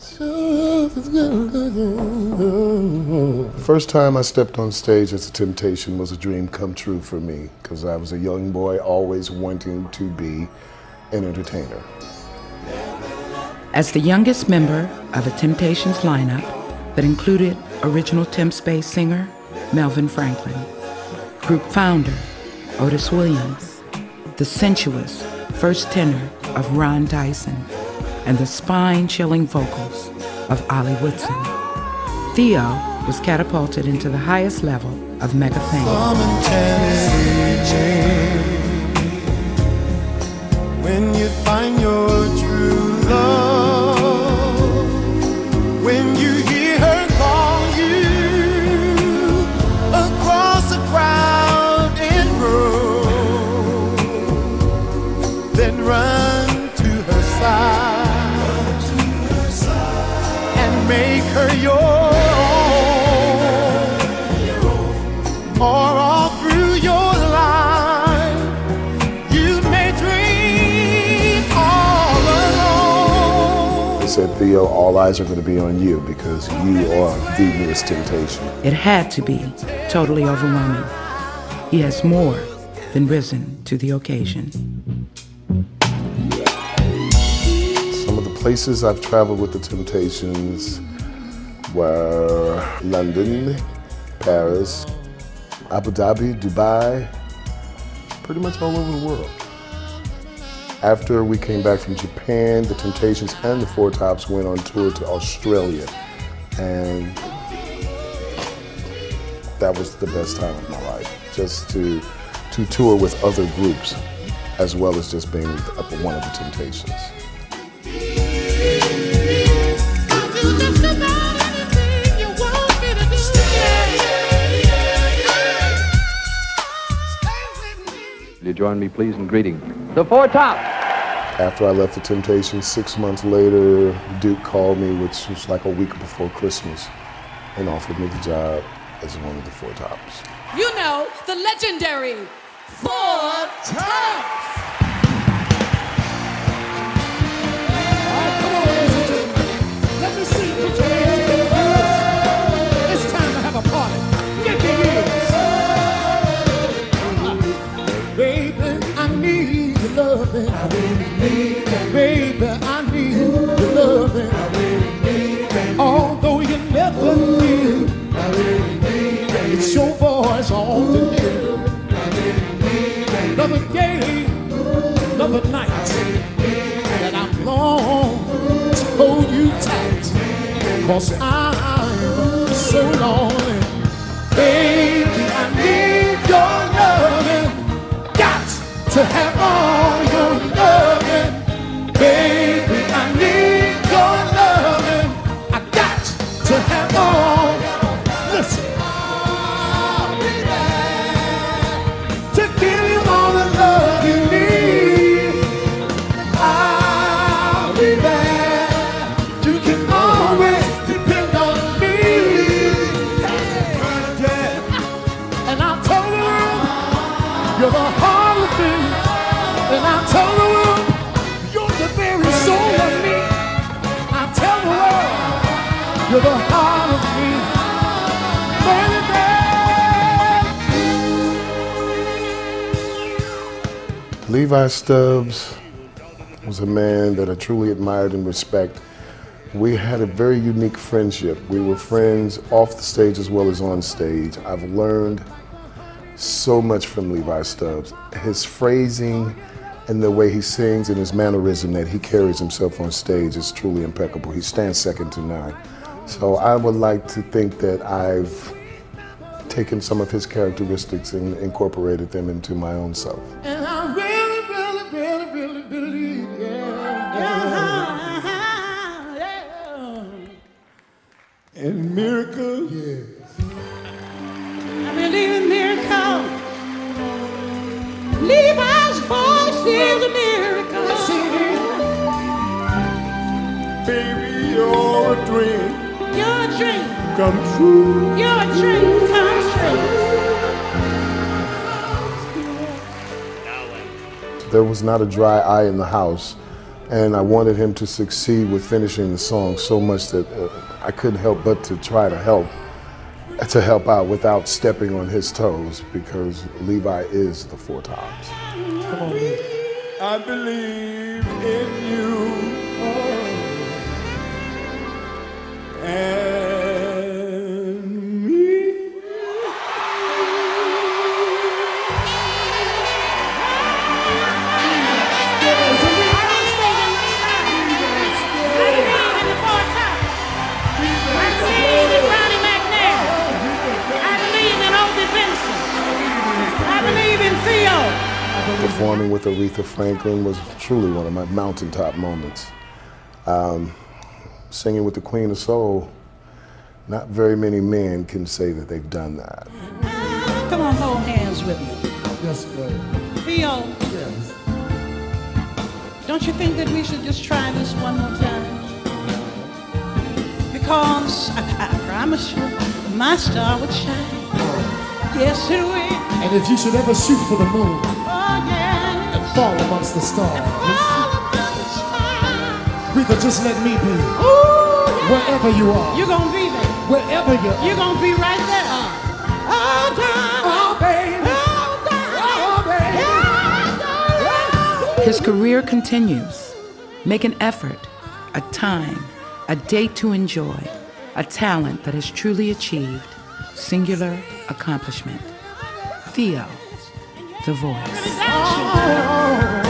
The first time I stepped on stage as a Temptation was a dream come true for me because I was a young boy always wanting to be an entertainer. As the youngest member of a Temptations lineup that included original Temps bass singer Melvin Franklin, group founder Otis Williams, the sensuous first tenor of Ron Tyson, and the spine chilling vocals of Ollie Woodson. Theo was catapulted into the highest level of mega fame. Alone. They said, Theo, all eyes are going to be on you because you are the newest temptation. It had to be totally overwhelming. He has more than risen to the occasion. Some of the places I've traveled with the Temptations were London, Paris, Abu Dhabi, Dubai, pretty much all over the world. After we came back from Japan, the Temptations and the Four Tops went on tour to Australia. And that was the best time of my life, just to, to tour with other groups, as well as just being uh, one of the Temptations. Will you join me, please, in greeting the Four Tops? After I left the Temptations, six months later, Duke called me, which was like a week before Christmas, and offered me the job as one of the Four Tops. You know, the legendary Four Tops. Let me see. Put hold you tight. Cause I'm so lonely. Baby, I need your loving. Got to have all you're the heart of me. And I'll tell the world you're the very soul of me. I'll tell the world you're the heart of me. baby. Levi Stubbs was a man that I truly admired and respect. We had a very unique friendship. We were friends off the stage as well as on stage. I've learned so much from Levi Stubbs. His phrasing and the way he sings and his mannerism that he carries himself on stage is truly impeccable. He stands second to none. So I would like to think that I've taken some of his characteristics and incorporated them into my own self. And I really, really, really, really believe, uh-huh, uh-huh, yeah, yeah, yeah. In miracles, yes. Come true. your dream comes true. There was not a dry eye in the house And I wanted him to succeed with finishing the song so much that uh, I couldn't help but to try to help to help out without stepping on his toes because Levi is the four tops. I believe in you. And Performing with Aretha Franklin was truly one of my mountaintop moments. Um, singing with the Queen of Soul, not very many men can say that they've done that. Come on, hold hands with me. Yes, sir. Theo, Yes. don't you think that we should just try this one more time? Because I, I promise you, my star would shine. Yes, it will. And if you should ever shoot for the moon yeah. and fall amongst the stars, All about the stars. Rita, just let me be Ooh, yeah. wherever you are, You're gonna be there. wherever you are. You're gonna be right there. Oh, darling. Oh, baby. Oh, darling. Oh, baby. His career continues. Make an effort, a time, a date to enjoy, a talent that has truly achieved singular accomplishment. Theo, the voice. Without you.